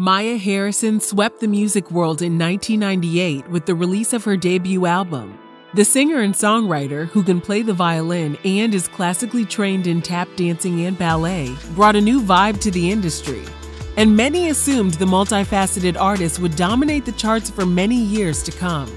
Mya Harrison swept the music world in 1998 with the release of her debut album. The singer and songwriter, who can play the violin and is classically trained in tap dancing and ballet, brought a new vibe to the industry. And many assumed the multifaceted artist would dominate the charts for many years to come.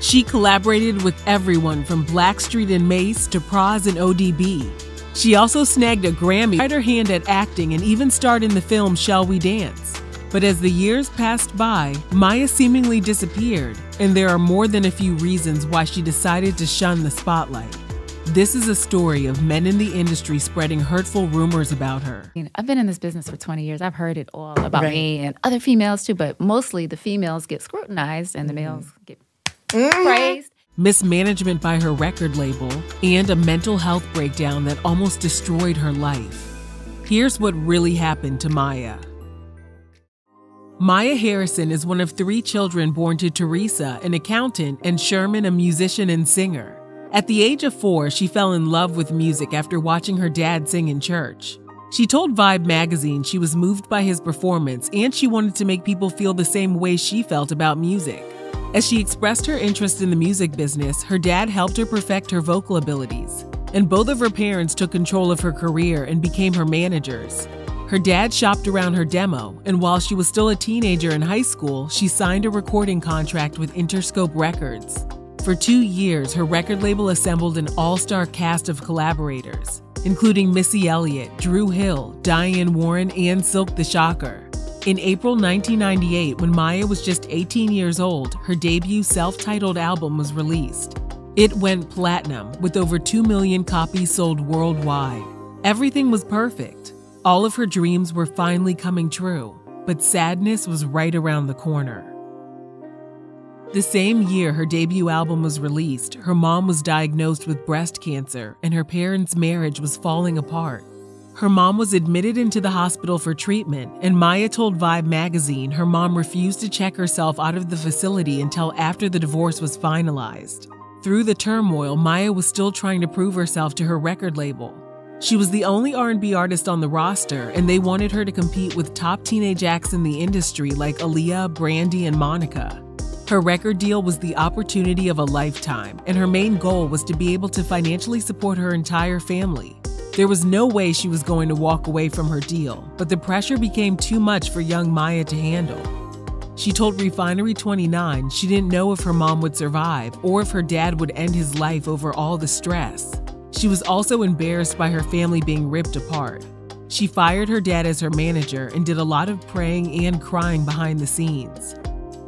She collaborated with everyone from Blackstreet and Mase to Pras and ODB. She also snagged a Grammy, tried her hand at acting, and even starred in the film Shall We Dance. But as the years passed by, Mya seemingly disappeared, and there are more than a few reasons why she decided to shun the spotlight. This is a story of men in the industry spreading hurtful rumors about her. I've been in this business for 20 years. I've heard it all about right. me and other females too, but mostly the females get scrutinized and the mm-hmm. males get mm-hmm. praised. Mismanagement by her record label, and a mental health breakdown that almost destroyed her life. Here's what really happened to Mya. Mya Harrison is one of three children born to Teresa, an accountant, and Sherman, a musician and singer. At the age of four, she fell in love with music after watching her dad sing in church. She told Vibe magazine she was moved by his performance and she wanted to make people feel the same way she felt about music. As she expressed her interest in the music business, her dad helped her perfect her vocal abilities, and both of her parents took control of her career and became her managers. Her dad shopped around her demo, and while she was still a teenager in high school, she signed a recording contract with Interscope Records. For two years, her record label assembled an all star cast of collaborators, including Missy Elliott, Dru Hill, Diane Warren, and Silk the Shocker. In April 1998, when Mya was just 18 years old, her debut self titled album was released. It went platinum, with over 2 million copies sold worldwide. Everything was perfect. All of her dreams were finally coming true, but sadness was right around the corner. The same year her debut album was released, her mom was diagnosed with breast cancer and her parents' marriage was falling apart. Her mom was admitted into the hospital for treatment, and Mya told Vibe magazine her mom refused to check herself out of the facility until after the divorce was finalized. Through the turmoil, Mya was still trying to prove herself to her record label. She was the only R&B artist on the roster, and they wanted her to compete with top teenage acts in the industry like Aaliyah, Brandy, and Monica. Her record deal was the opportunity of a lifetime, and her main goal was to be able to financially support her entire family. There was no way she was going to walk away from her deal, but the pressure became too much for young Mya to handle. She told Refinery 29 she didn't know if her mom would survive or if her dad would end his life over all the stress. She was also embarrassed by her family being ripped apart. She fired her dad as her manager and did a lot of praying and crying behind the scenes.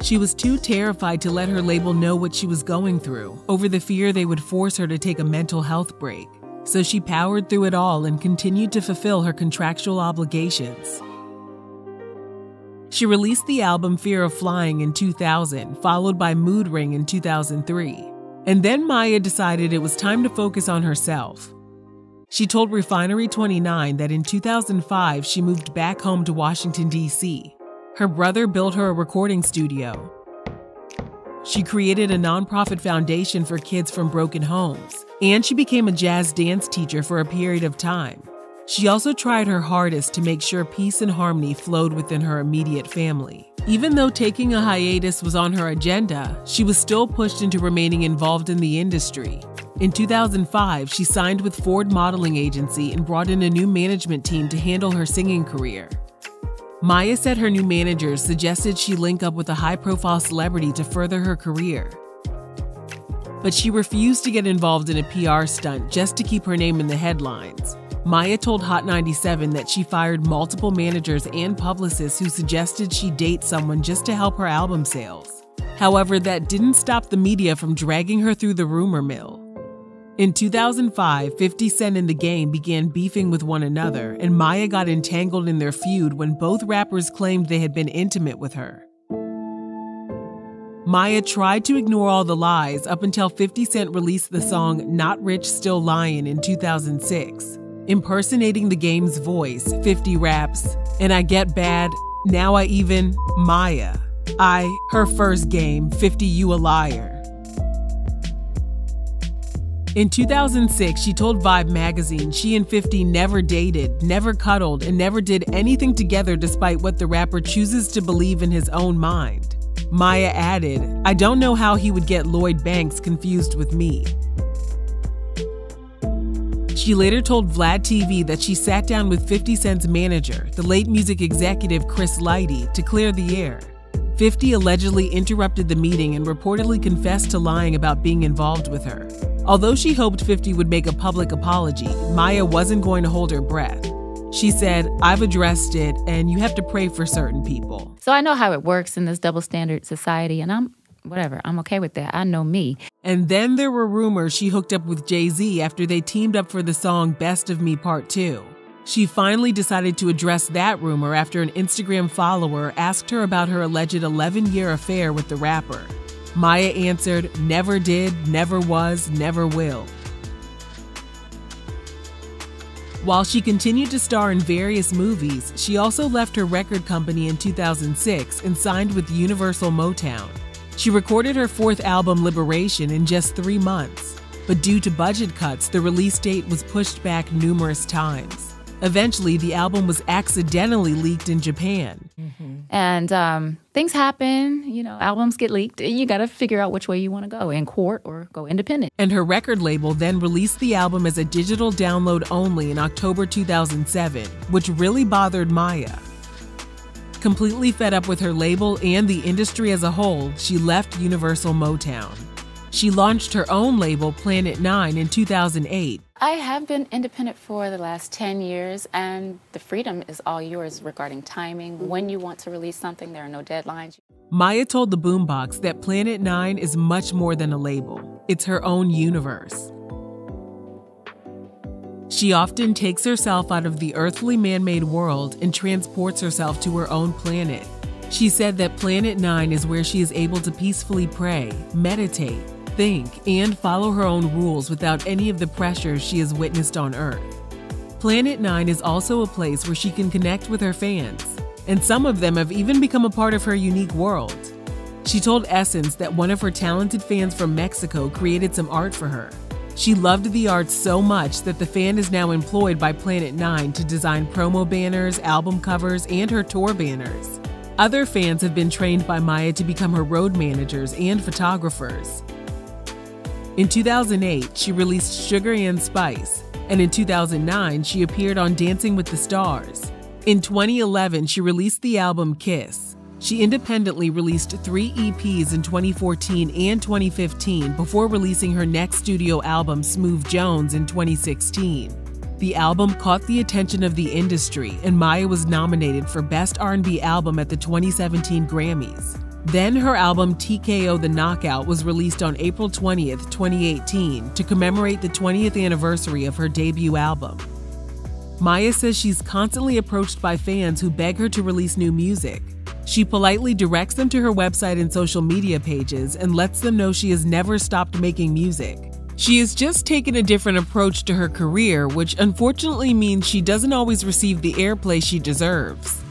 She was too terrified to let her label know what she was going through, over the fear they would force her to take a mental health break. So she powered through it all and continued to fulfill her contractual obligations. She released the album Fear of Flying in 2000, followed by Mood Ring in 2003. And then Mya decided it was time to focus on herself. She told Refinery 29 that in 2005 she moved back home to Washington, D.C. Her brother built her a recording studio. She created a nonprofit foundation for kids from broken homes, and she became a jazz dance teacher for a period of time. She also tried her hardest to make sure peace and harmony flowed within her immediate family. Even though taking a hiatus was on her agenda, she was still pushed into remaining involved in the industry. In 2005, she signed with Ford Modeling Agency and brought in a new management team to handle her singing career. Mya said her new managers suggested she link up with a high profile celebrity to further her career. But she refused to get involved in a PR stunt just to keep her name in the headlines. Mya told Hot 97 that she fired multiple managers and publicists who suggested she date someone just to help her album sales. However, that didn't stop the media from dragging her through the rumor mill. In 2005, 50 Cent and The Game began beefing with one another, and Mya got entangled in their feud when both rappers claimed they had been intimate with her. Mya tried to ignore all the lies up until 50 Cent released the song Not Rich Still Lying in 2006. Impersonating the game's voice, 50 raps, and I get bad, now I even, Mya. I, her first game, 50 you a liar. In 2006, she told Vibe magazine she and 50 never dated, never cuddled, and never did anything together despite what the rapper chooses to believe in his own mind. Mya added, I don't know how he would get Lloyd Banks confused with me. She later told Vlad TV that she sat down with 50 Cent's manager, the late music executive Chris Lighty, to clear the air. 50 allegedly interrupted the meeting and reportedly confessed to lying about being involved with her. Although she hoped 50 would make a public apology, Mya wasn't going to hold her breath. She said, I've addressed it, and you have to pray for certain people. So I know how it works in this double standard society, and I'm whatever, I'm okay with that. I know me. And then there were rumors she hooked up with Jay Z after they teamed up for the song Best of Me Part 2. She finally decided to address that rumor after an Instagram follower asked her about her alleged 11 year affair with the rapper. Mya answered, Never did, never was, never will. While she continued to star in various movies, she also left her record company in 2006 and signed with Universal Motown. She recorded her fourth album, Liberation, in just three months, but due to budget cuts, the release date was pushed back numerous times. Eventually, the album was accidentally leaked in Japan. Mm-hmm. And um, things happen, you know, albums get leaked. You got to figure out which way you want to go in court or go independent. And her record label then released the album as a digital download only in October 2007, which really bothered Mya. Completely fed up with her label and the industry as a whole, she left Universal Motown. She launched her own label, Planet Nine, in 2008. I have been independent for the last 10 years, and the freedom is all yours regarding timing. When you want to release something, there are no deadlines. Mya told the Boombox that Planet Nine is much more than a label, it's her own universe. She often takes herself out of the earthly man made world and transports herself to her own planet. She said that Planet Nine is where she is able to peacefully pray, meditate, think, and follow her own rules without any of the pressures she has witnessed on Earth. Planet Nine is also a place where she can connect with her fans, and some of them have even become a part of her unique world. She told Essence that one of her talented fans from Mexico created some art for her, she loved the arts so much that the fan is now employed by Planet Nine to design promo banners, album covers, and her tour banners. Other fans have been trained by Mya to become her road managers and photographers. In 2008, she released Sugar and Spice, and in 2009, she appeared on Dancing with the Stars. In 2011, she released the album Kiss. She independently released three EPs in 2014 and 2015 before releasing her next studio album, Smoove Jones, in 2016. The album caught the attention of the industry, and Mya was nominated for Best R&B Album at the 2017 Grammys. Then her album TKO The Knockout was released on April 20th, 2018 to commemorate the 20th anniversary of her debut album. Mya says she's constantly approached by fans who beg her to release new music. She politely directs them to her website and social media pages and lets them know she has never stopped making music. She has just taken a different approach to her career, which unfortunately means she doesn't always receive the airplay she deserves.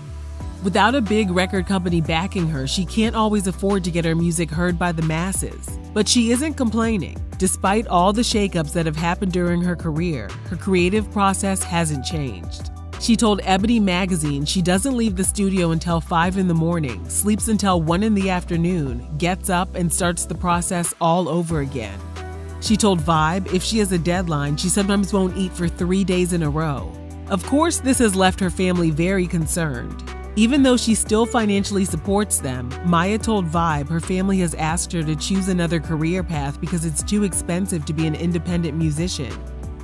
Without a big record company backing her, she can't always afford to get her music heard by the masses. But she isn't complaining. Despite all the shakeups that have happened during her career, her creative process hasn't changed. She told Ebony magazine she doesn't leave the studio until 5 in the morning, sleeps until 1 in the afternoon, gets up, and starts the process all over again. She told Vibe if she has a deadline, she sometimes won't eat for three days in a row. Of course, this has left her family very concerned. Even though she still financially supports them, Mya told Vibe her family has asked her to choose another career path because it's too expensive to be an independent musician.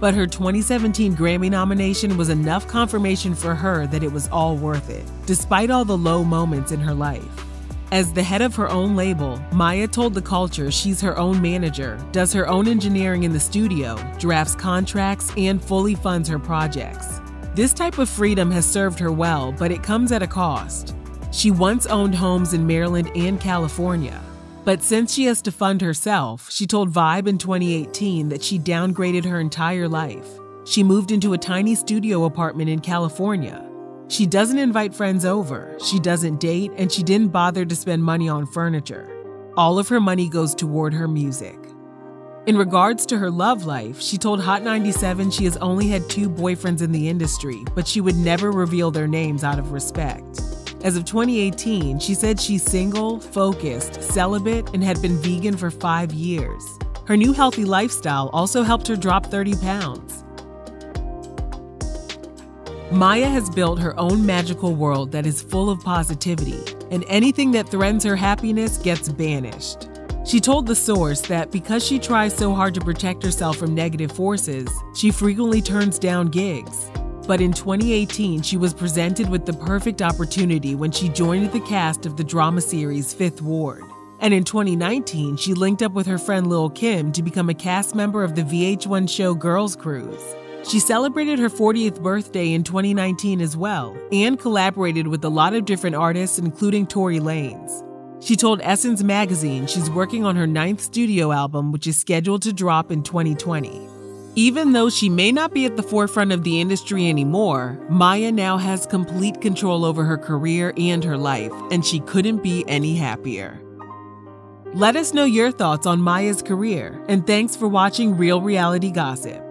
But her 2017 Grammy nomination was enough confirmation for her that it was all worth it, despite all the low moments in her life. As the head of her own label, Mya told the culture she's her own manager, does her own engineering in the studio, drafts contracts, and fully funds her projects. This type of freedom has served her well, but it comes at a cost. She once owned homes in Maryland and California, but since she has to fund herself, she told Vibe in 2018 that she downgraded her entire life. She moved into a tiny studio apartment in California. She doesn't invite friends over, she doesn't date, and she didn't bother to spend money on furniture. All of her money goes toward her music. In regards to her love life, she told Hot 97 she has only had two boyfriends in the industry, but she would never reveal their names out of respect. As of 2018, she said she's single, focused, celibate, and had been vegan for five years. Her new healthy lifestyle also helped her drop 30 pounds. Mya has built her own magical world that is full of positivity, and anything that threatens her happiness gets banished. She told The Source that because she tries so hard to protect herself from negative forces, she frequently turns down gigs. But in 2018, she was presented with the perfect opportunity when she joined the cast of the drama series Fifth Ward. And in 2019, she linked up with her friend Lil Kim to become a cast member of the VH1 show Girls Cruise. She celebrated her 40th birthday in 2019 as well, and collaborated with a lot of different artists, including Tory Lanez. She told Essence Magazine she's working on her ninth studio album, which is scheduled to drop in 2020. Even though she may not be at the forefront of the industry anymore, Mya now has complete control over her career and her life, and she couldn't be any happier. Let us know your thoughts on Mya's career, and thanks for watching Real Reality Gossip.